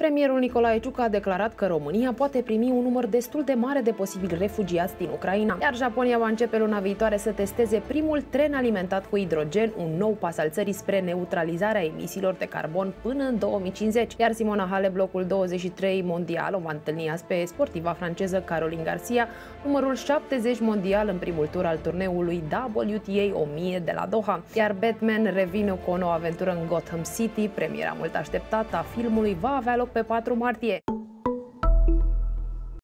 Premierul Nicolae Ciucă a declarat că România poate primi un număr destul de mare de posibili refugiați din Ucraina, iar Japonia va începe luna viitoare să testeze primul tren alimentat cu hidrogen, un nou pas al țării spre neutralizarea emisiilor de carbon până în 2050. Iar Simona Halep, locul 23 mondial, o va întâlni azi pe sportiva franceză Caroline Garcia, numărul 70 mondial în primul tur al turneului WTA 1000 de la Doha. Iar Batman revine cu o nouă aventură în Gotham City, premiera mult așteptată a filmului va avea loc pe 4 martie.